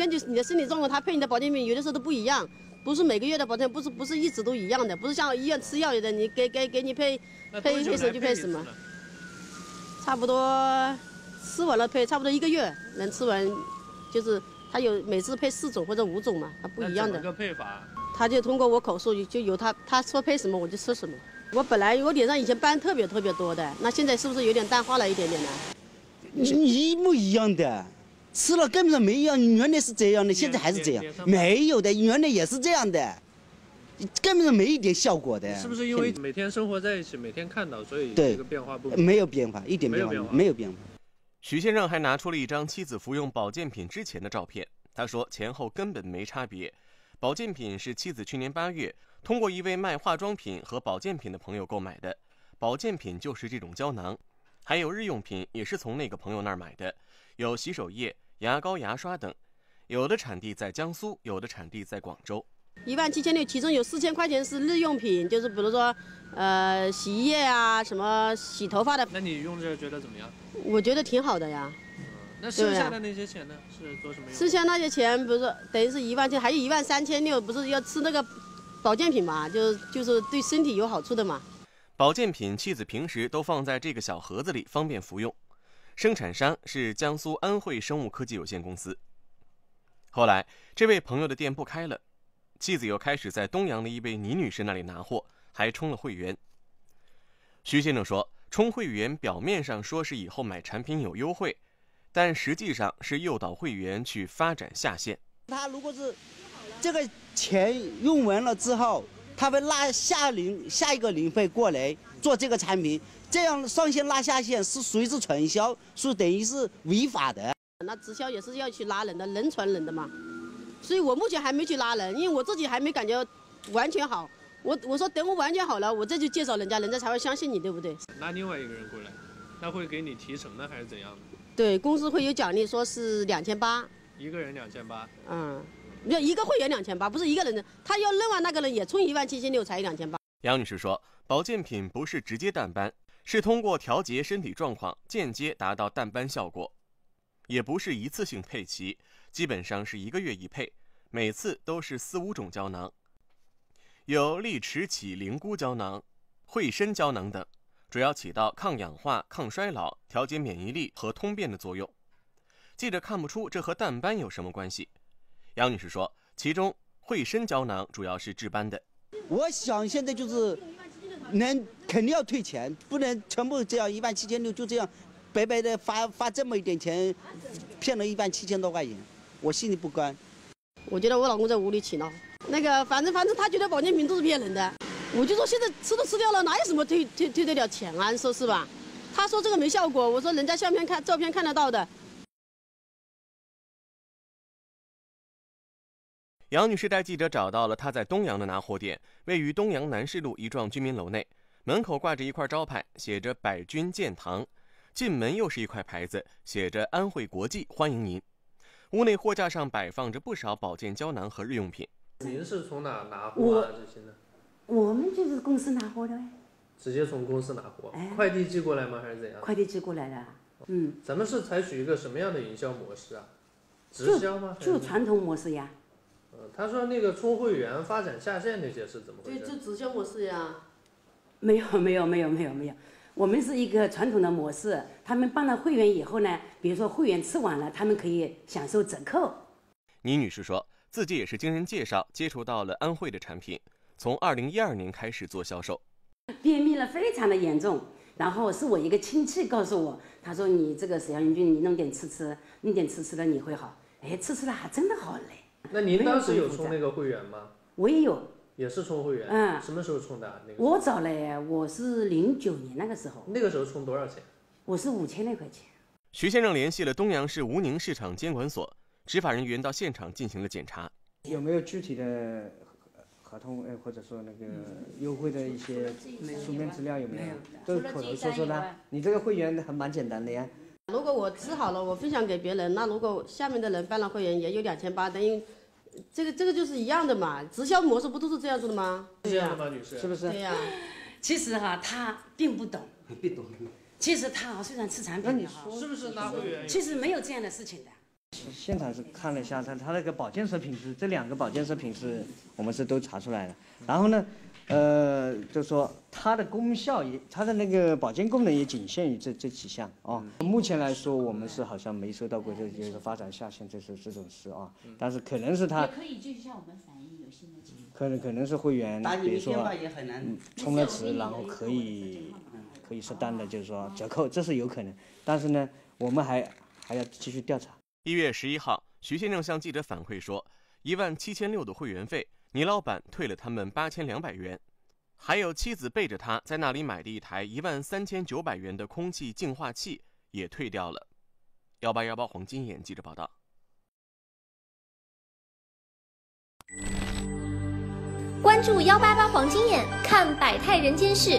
根据你的身体状况，他配你的保健品有的时候都不一样，不是每个月的保健不是不是一直都一样的，不是像医院吃药一样，你给给给你配配配什么就配什么，差不多吃完了配差不多一个月能吃完，就是他有每次配四种或者五种嘛，它不一样的。个配法？他就通过我口述就由他他说配什么我就吃什么。我本来我脸上以前斑特别特别多的，那现在是不是有点淡化了一点点呢？一模一样的，吃了根本上没一样。原来是这样的，现在还是这样。没有的，原来也是这样的，根本上没一点效果的。是不是因为每天生活在一起，每天看到，所以这个变化不？没有变化，一点变化没有变化。徐先生还拿出了一张妻子服用保健品之前的照片，他说前后根本没差别。保健品是妻子去年八月。通过一位卖化妆品和保健品的朋友购买的，保健品就是这种胶囊，还有日用品也是从那个朋友那儿买的，有洗手液、牙膏、牙刷等，有的产地在江苏，有的产地在广州。一万七千六，其中有四千块钱是日用品，就是比如说，呃，洗衣液啊，什么洗头发的。那你用着觉得怎么样？我觉得挺好的呀。那剩下的那些钱呢？是做什么用？剩下那些钱不是等于是一万七，还有一万三千六，不是要吃那个。保健品嘛，就就是对身体有好处的嘛。保健品，妻子平时都放在这个小盒子里，方便服用。生产商是江苏安慧生物科技有限公司。后来，这位朋友的店不开了，妻子又开始在东阳的一位倪女士那里拿货，还充了会员。徐先生说，充会员表面上说是以后买产品有优惠，但实际上是诱导会员去发展下线。他如果是。这个钱用完了之后，他会拉下零下一个零费过来做这个产品，这样上线拉下线是属于是传销，是等于是违法的。那直销也是要去拉人的，人传人的嘛。所以我目前还没去拉人，因为我自己还没感觉完全好。我我说等我完全好了，我再去介绍人家，人家才会相信你，对不对？拉另外一个人过来，他会给你提成呢，还是怎样的？对，公司会有奖励，说是两千八。一个人两千八。嗯。要一个会员两千八，不是一个人的，他要另外那个人也充一万七千六才两千八。杨女士说，保健品不是直接淡斑，是通过调节身体状况，间接达到淡斑效果，也不是一次性配齐，基本上是一个月一配，每次都是四五种胶囊，有利齿起灵菇胶囊、惠参胶囊等，主要起到抗氧化、抗衰老、调节免疫力和通便的作用。记者看不出这和淡斑有什么关系。杨女士说，其中惠参胶囊主要是治斑的。我想现在就是能肯定要退钱，不能全部这样一万七千六就这样白白的发发这么一点钱，骗了一万七千多块钱，我心里不甘。我觉得我老公在无理取闹。那个反正反正他觉得保健品都是骗人的，我就说现在吃都吃掉了，哪有什么退退退得了钱啊？说是吧？他说这个没效果，我说人家相片看照片看得到的。杨女士带记者找到了她在东阳的拿货店，位于东阳南市路一幢居民楼内，门口挂着一块招牌，写着“百君健堂”，进门又是一块牌子，写着“安惠国际欢迎您”。屋内货架上摆放着不少保健胶囊和日用品。您是从哪拿货啊？这些呢？我们就是公司拿货的。直接从公司拿货？快递寄过来吗？还是怎样？快递寄过来的。嗯。咱们是采取一个什么样的营销模式啊？直销吗？就传统模式呀。他说那个充会员、发展下线那些是怎么回事？对，就直销模式呀。没有没有没有没有没有，我们是一个传统的模式。他们办了会员以后呢，比如说会员吃完了，他们可以享受折扣。倪女士说自己也是经人介绍接触到了安徽的产品，从二零一二年开始做销售。便秘了非常的严重，然后是我一个亲戚告诉我，他说你这个沈阳云君你弄点吃吃，弄点吃吃的你会好。哎，吃吃了还真的好嘞。那您当时有充那个会员吗？我也有，也是充会员。嗯，什么时候充的？那个我早嘞，我是零九年那个时候。那个时候充多少钱？我是五千来块钱。徐先生联系了东阳市吴宁市场监管所，执法人员到现场进行了检查。有没有具体的合同？呃，或者说那个优惠的一些书面资料有没有？都口头说说的。你这个会员还蛮简单的呀。如果我吃好了，我分享给别人，那如果下面的人办了会员，也有两千八，等于这个这个就是一样的嘛。直销模式不都是这样子的吗？是这样的吗，女士？是不是？对呀。其实哈，他并不懂。不懂。其实他啊，虽然吃产品，是不是拉会员？其实没有这样的事情的。现场是看了一下，它它那个保健食品是这两个保健食品是我们是都查出来的。然后呢，呃，就说它的功效也，它的那个保健功能也仅限于这这几项啊。目前来说，我们是好像没收到过这这个发展下线这是这种事啊。但是可能是他可以继续向我们反映有新的情况。可能可能是会员，比如说充了值，然后可以可以适当的就是说折扣，这是有可能。但是呢，我们还还要继续调查。一月十一号，徐先生向记者反馈说，一万七千六的会员费，倪老板退了他们八千两百元，还有妻子背着他在那里买的一台一万三千九百元的空气净化器也退掉了。幺八幺八黄金眼记者报道。关注幺八八黄金眼，看百态人间事。